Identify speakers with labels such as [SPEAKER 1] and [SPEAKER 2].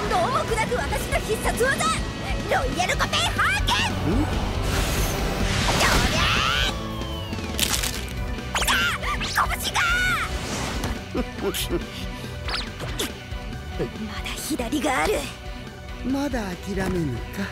[SPEAKER 1] んど重くなく私の必殺技ロイヤルコペンハーゲンどれ拳がまだ左がある。
[SPEAKER 2] まだ諦めぬか。